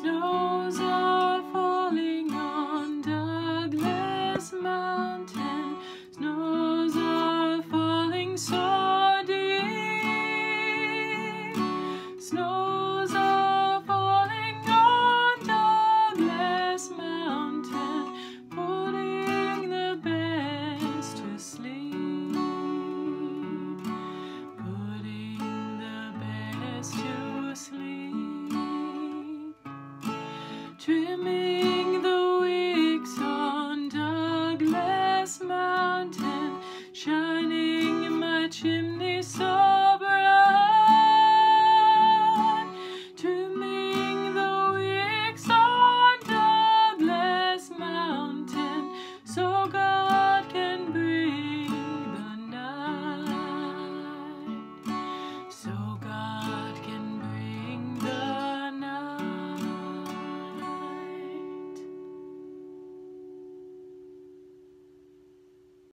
snows are falling on Douglas Mountain. dreaming